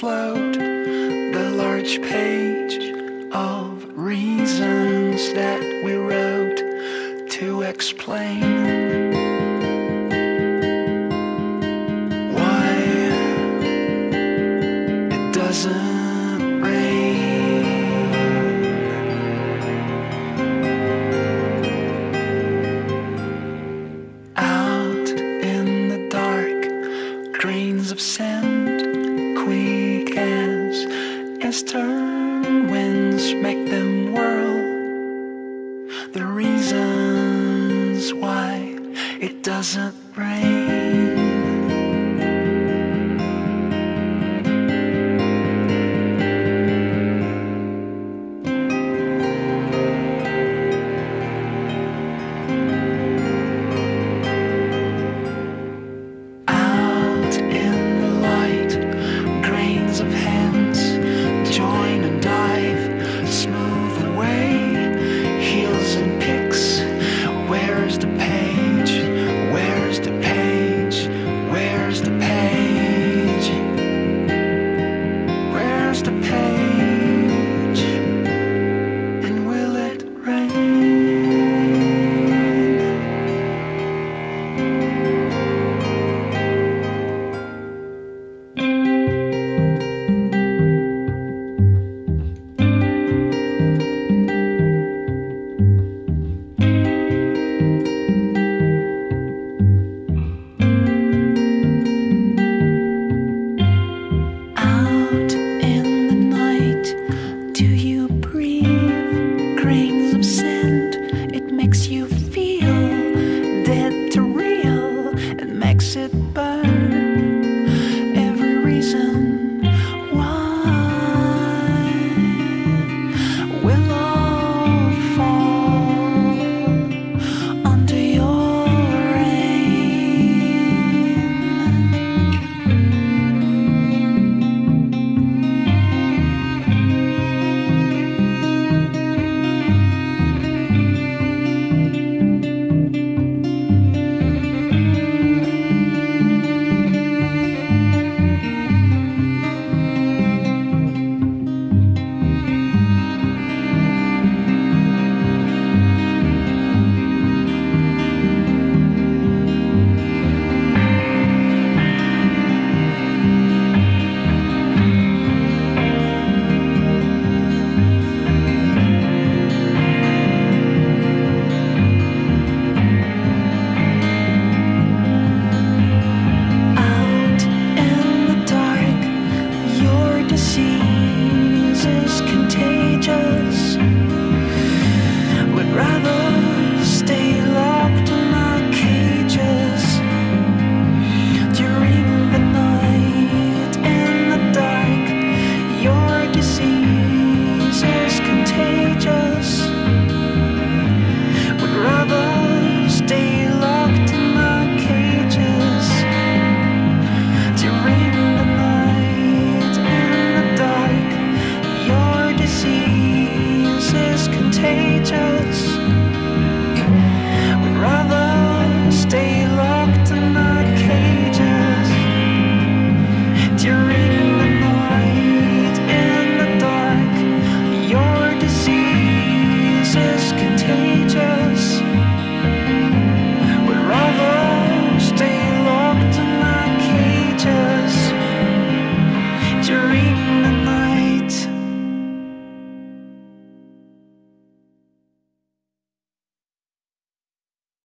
The large page of reasons that we wrote to explain why it doesn't Turn winds make them whirl. The reasons why it doesn't rain.